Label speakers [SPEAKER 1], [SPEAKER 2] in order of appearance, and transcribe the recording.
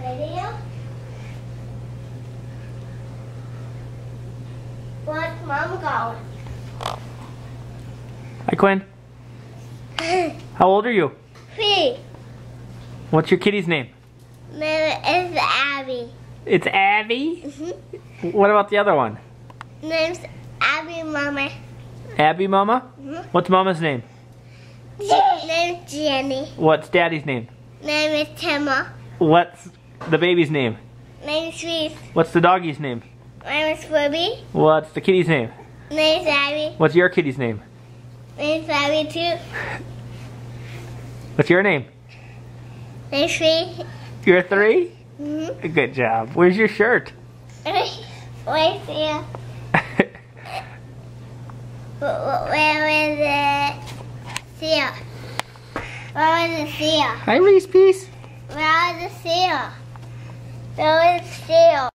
[SPEAKER 1] Video. What's mom going?
[SPEAKER 2] Hi, Quinn. How old are you?
[SPEAKER 1] Three.
[SPEAKER 2] What's your kitty's name?
[SPEAKER 1] Name is Abby.
[SPEAKER 2] It's Abby.
[SPEAKER 1] Mm-hmm.
[SPEAKER 2] What about the other one?
[SPEAKER 1] Name's Abby Mama.
[SPEAKER 2] Abby Mama?
[SPEAKER 1] Mhm.
[SPEAKER 2] What's Mama's name?
[SPEAKER 1] Jenny.
[SPEAKER 2] What's Daddy's name?
[SPEAKER 1] Name is Timma.
[SPEAKER 2] What's the baby's name?
[SPEAKER 1] Name's Reece.
[SPEAKER 2] What's the doggy's name?
[SPEAKER 1] Name is Ruby.
[SPEAKER 2] What's the kitty's name?
[SPEAKER 1] Name is Abby.
[SPEAKER 2] What's your kitty's name?
[SPEAKER 1] Name is Abby too.
[SPEAKER 2] What's your name?
[SPEAKER 1] Name's Reece.
[SPEAKER 2] You're three?
[SPEAKER 1] Mm-hmm.
[SPEAKER 2] Good job. Where's your shirt?
[SPEAKER 1] Wait here. Where is it? Seal. Where is the seal?
[SPEAKER 2] Hi, Reece Peace.
[SPEAKER 1] Where is the seal? Where is the seal?